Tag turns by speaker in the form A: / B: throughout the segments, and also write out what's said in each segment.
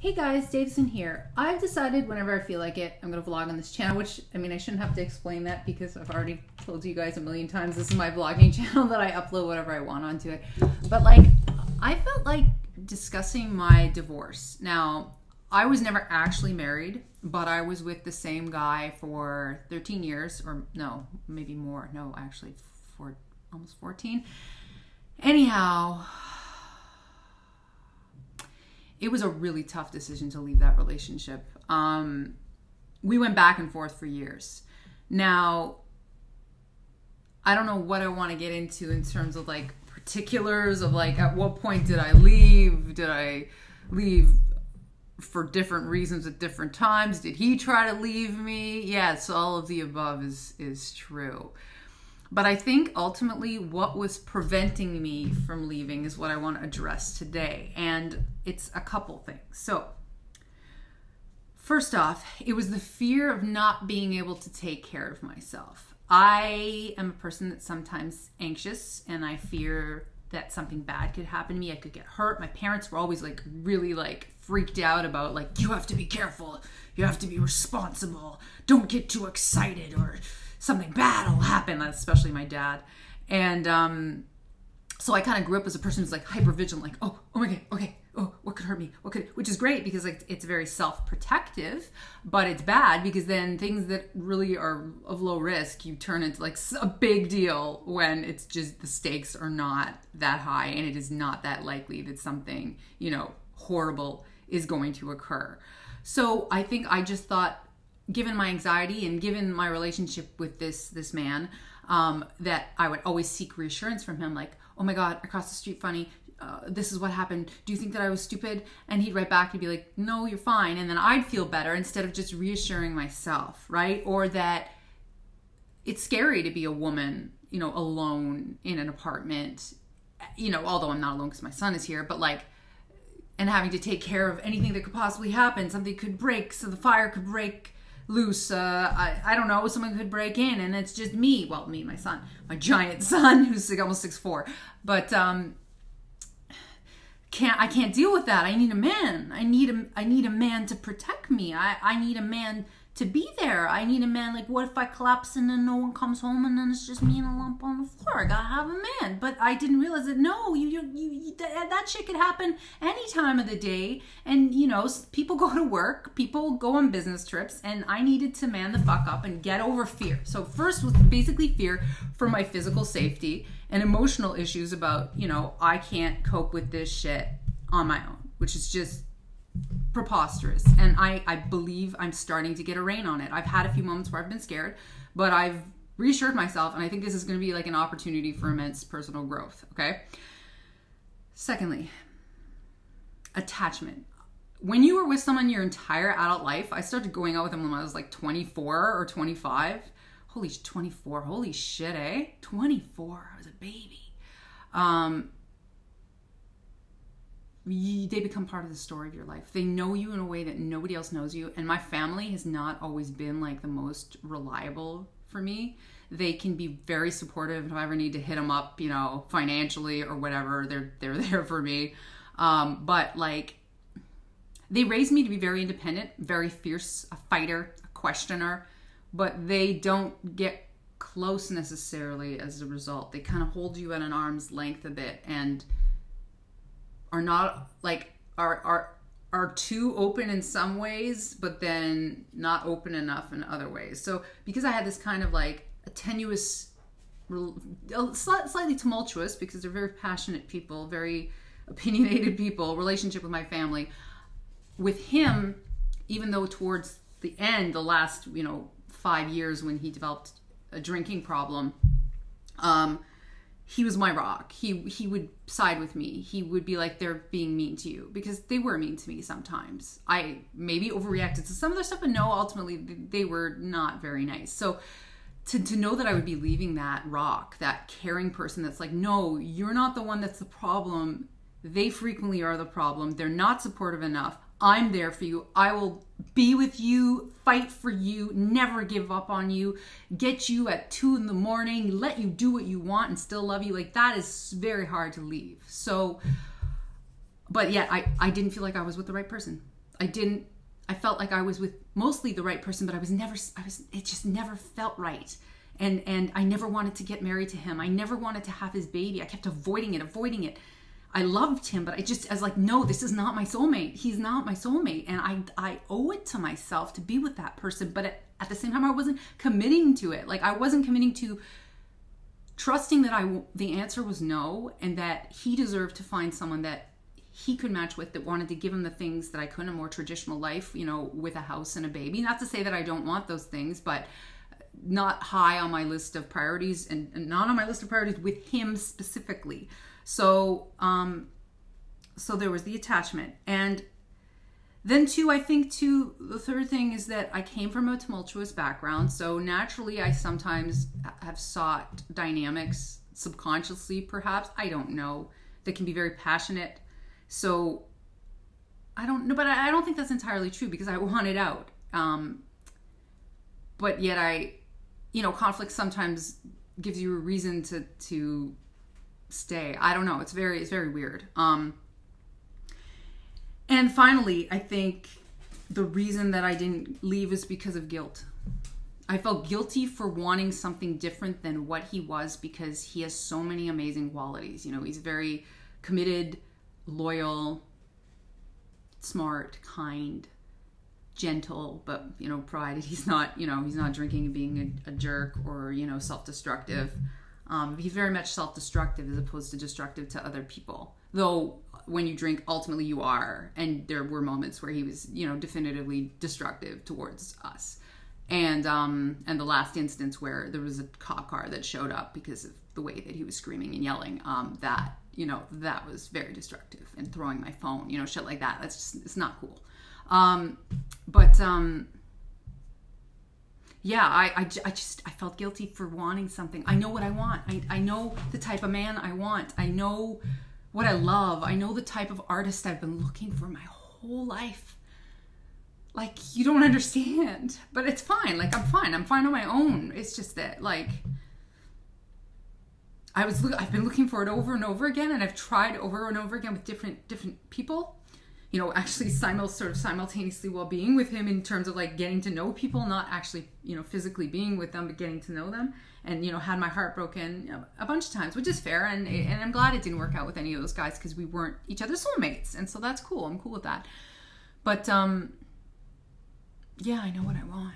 A: Hey guys, Davison here. I've decided whenever I feel like it, I'm gonna vlog on this channel, which I mean, I shouldn't have to explain that because I've already told you guys a million times this is my vlogging channel that I upload whatever I want onto it. But like, I felt like discussing my divorce. Now, I was never actually married, but I was with the same guy for 13 years, or no, maybe more. No, actually, for almost 14. Anyhow, it was a really tough decision to leave that relationship. Um, we went back and forth for years. Now, I don't know what I want to get into in terms of like particulars of like at what point did I leave? Did I leave for different reasons at different times? Did he try to leave me? Yes, all of the above is is true. But I think ultimately what was preventing me from leaving is what I want to address today. And it's a couple things. So, first off, it was the fear of not being able to take care of myself. I am a person that's sometimes anxious and I fear that something bad could happen to me. I could get hurt. My parents were always like really like freaked out about like you have to be careful. You have to be responsible. Don't get too excited or something bad will happen, especially my dad. And um, so I kind of grew up as a person who's like hyper vigilant, like, oh, oh my god, okay, oh, what could hurt me? What could, which is great because like it's very self protective, but it's bad because then things that really are of low risk, you turn into like a big deal when it's just the stakes are not that high and it is not that likely that something, you know, horrible is going to occur. So I think I just thought given my anxiety and given my relationship with this this man um, that i would always seek reassurance from him like oh my god across the street funny. Uh, this is what happened. Do you think that i was stupid? And he'd write back and be like no you're fine. And then i'd feel better instead of just reassuring myself right? Or that it's scary to be a woman you know alone in an apartment you know although i'm not alone because my son is here but like and having to take care of anything that could possibly happen. Something could break so the fire could break loose. Uh, I, I don't know, someone could break in and it's just me. Well, me my son, my giant son who's like almost six four. But um, can't I can't deal with that. I need a man. I need a I need a man to protect me. I, I need a man to be there. I need a man. Like, what if I collapse and then no one comes home and then it's just me and a lump on the floor? I gotta have a man. But I didn't realize that. No, you, you, you that, that shit could happen any time of the day. And you know, people go to work, people go on business trips, and I needed to man the fuck up and get over fear. So first was basically fear for my physical safety and emotional issues about you know I can't cope with this shit on my own, which is just preposterous. And I, I believe I'm starting to get a rein on it. I've had a few moments where I've been scared, but I've reassured myself, and I think this is going to be like an opportunity for immense personal growth. Okay. Secondly, attachment. When you were with someone your entire adult life, I started going out with them when I was like 24 or 25. Holy 24. Holy shit, eh? 24. I was a baby. Um, they become part of the story of your life. They know you in a way that nobody else knows you. And my family has not always been like the most reliable for me. They can be very supportive if I ever need to hit them up, you know, financially or whatever. They're they're there for me. Um, but like, they raised me to be very independent, very fierce, a fighter, a questioner. But they don't get close necessarily as a result. They kind of hold you at an arm's length a bit and are not like are are are too open in some ways, but then not open enough in other ways. So because I had this kind of like a tenuous, slightly tumultuous, because they're very passionate people, very opinionated people, relationship with my family. With him, even though towards the end, the last you know five years when he developed a drinking problem, um, he was my rock. He he would side with me. He would be like they're being mean to you because they were mean to me sometimes. I maybe overreacted to some of their stuff, but no, ultimately they were not very nice. So to to know that I would be leaving that rock, that caring person that's like, no, you're not the one that's the problem. They frequently are the problem. They're not supportive enough. I'm there for you. I will be with you, fight for you, never give up on you, get you at two in the morning, let you do what you want and still love you. Like that is very hard to leave. So, but yet I, I didn't feel like I was with the right person. I didn't I felt like I was with mostly the right person, but I was never I was it just never felt right. And and I never wanted to get married to him. I never wanted to have his baby. I kept avoiding it, avoiding it. I loved him, but I just I was like, no, this is not my soulmate. He's not my soulmate, and I I owe it to myself to be with that person. But at, at the same time, I wasn't committing to it. Like I wasn't committing to trusting that I the answer was no, and that he deserved to find someone that he could match with that wanted to give him the things that I couldn't a more traditional life, you know, with a house and a baby. Not to say that I don't want those things, but not high on my list of priorities and, and not on my list of priorities with him specifically. So, um, so there was the attachment. And then too, I think too, the third thing is that I came from a tumultuous background. So naturally, I sometimes have sought dynamics subconsciously, perhaps. I don't know. That can be very passionate. So I don't know, but I don't think that's entirely true because I want it out. Um, but yet I, you know, conflict sometimes gives you a reason to to stay. I don't know. It's very it's very weird. Um and finally, I think the reason that I didn't leave is because of guilt. I felt guilty for wanting something different than what he was because he has so many amazing qualities. You know, he's very committed, loyal, smart, kind, gentle, but you know, provided he's not, you know, he's not drinking and being a, a jerk or you know, self-destructive. Um, he's very much self-destructive as opposed to destructive to other people. Though when you drink, ultimately you are, and there were moments where he was, you know, definitively destructive towards us. And um, and the last instance where there was a cop car that showed up because of the way that he was screaming and yelling, um, that you know that was very destructive and throwing my phone, you know, shit like that. That's just it's not cool. Um, but um, yeah, I, I, I, just I felt guilty for wanting something. I know what I want. I, I know the type of man I want. I know what I love. I know the type of artist I've been looking for my whole life. Like you don't understand, but it's fine. Like I'm fine. I'm fine on my own. It's just that like I was I've been looking for it over and over again, and I've tried over and over again with different different people you know, actually simul sort of simultaneously while being with him in terms of like getting to know people, not actually, you know, physically being with them, but getting to know them. And, you know, had my heart broken a bunch of times, which is fair. And, and I'm glad it didn't work out with any of those guys because we weren't each other's soulmates. And so that's cool. I'm cool with that. But, um, yeah, I know what I want.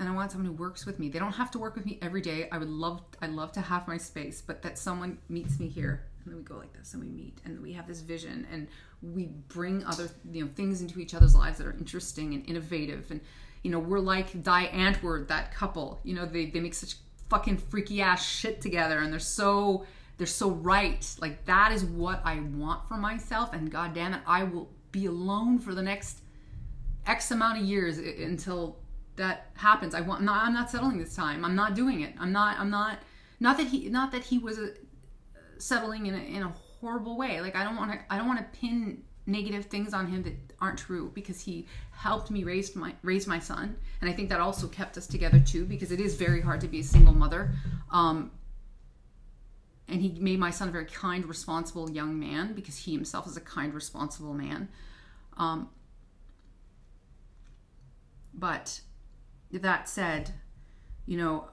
A: And I want someone who works with me. They don't have to work with me every day. I would love, I love to have my space, but that someone meets me here and then we go like this and we meet and we have this vision and we bring other you know things into each other's lives that are interesting and innovative. And you know we're like Die Antwoord that couple. You know they, they make such fucking freaky ass shit together and they're so they're so right. Like that is what i want for myself and god damn it i will be alone for the next x amount of years until that happens. I want not i'm not settling this time. I'm not doing it. I'm not i'm not not that he not that he was a, settling in a, in a horrible way. Like I don't want to I don't want to pin negative things on him that aren't true because he helped me raise my raise my son and I think that also kept us together too because it is very hard to be a single mother. Um, and he made my son a very kind, responsible young man because he himself is a kind, responsible man. Um, but that said, you know,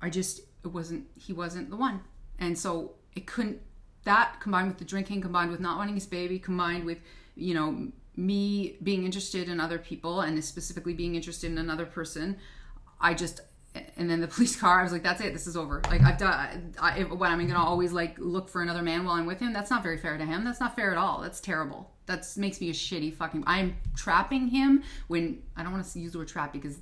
A: I just it wasn't he wasn't the one and so it couldn't that combined with the drinking combined with not wanting his baby combined with you know me being interested in other people and specifically being interested in another person i just and then the police car i was like that's it this is over. Like i've done I, what i'm gonna always like look for another man while i'm with him? That's not very fair to him. That's not fair at all. That's terrible. That makes me a shitty fucking i'm trapping him when i don't want to use the word trap because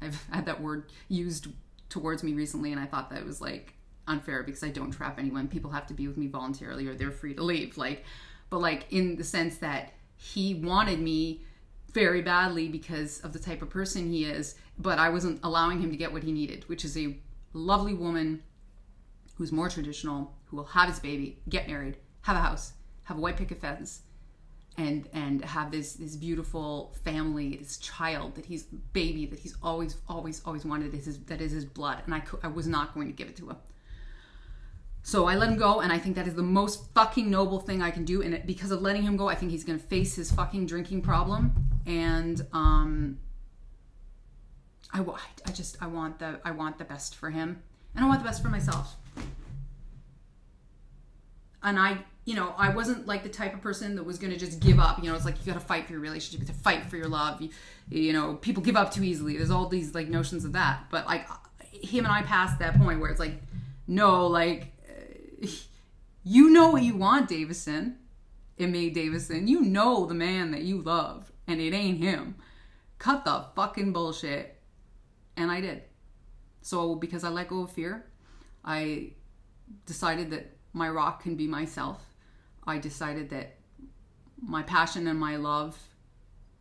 A: i've had that word used towards me recently and i thought that was like unfair because I don't trap anyone. People have to be with me voluntarily or they're free to leave. Like, but like in the sense that he wanted me very badly because of the type of person he is, but I wasn't allowing him to get what he needed, which is a lovely woman who's more traditional, who will have his baby, get married, have a house, have a white picket fence, and and have this this beautiful family, this child that he's baby that he's always always always wanted is his, that is his blood, and I I was not going to give it to him. So I let him go, and I think that is the most fucking noble thing I can do. And it, because of letting him go, I think he's gonna face his fucking drinking problem. And um, I, I just I want the I want the best for him, and I want the best for myself. And I, you know, I wasn't like the type of person that was gonna just give up. You know, it's like you gotta fight for your relationship, you to fight for your love. You, you know, people give up too easily. There's all these like notions of that, but like him and I passed that point where it's like, no, like you know what you want, Davison. It made Davison. You know the man that you love, and it ain't him. Cut the fucking bullshit. And I did. So, because I let go of fear, I decided that my rock can be myself. I decided that my passion and my love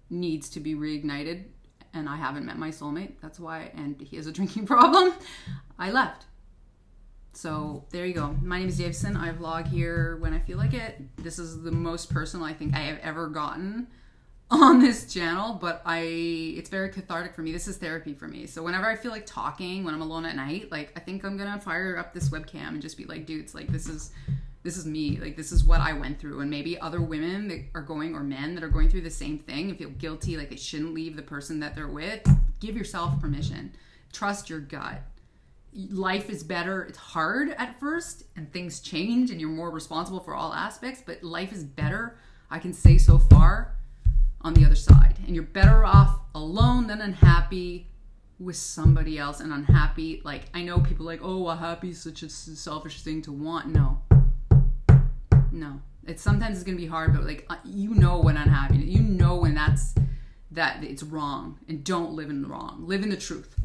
A: needs to be reignited, and I haven't met my soulmate. That's why, and he has a drinking problem. I left. So there you go. My name is Davison. I vlog here when I feel like it. This is the most personal I think I have ever gotten on this channel, but I it's very cathartic for me. This is therapy for me. So whenever I feel like talking when I'm alone at night, like I think I'm gonna fire up this webcam and just be like, dudes, like this is this is me. Like this is what I went through. And maybe other women that are going or men that are going through the same thing and feel guilty, like they shouldn't leave the person that they're with. Give yourself permission. Trust your gut life is better. It's hard at first and things change and you're more responsible for all aspects, but life is better, I can say so far, on the other side. And you're better off alone than unhappy with somebody else and unhappy. Like, I know people like, oh, a happy is such a selfish thing to want. No. No. It's sometimes it's going to be hard, but like, uh, you know when unhappy, you know when that's that it's wrong and don't live in the wrong. Live in the truth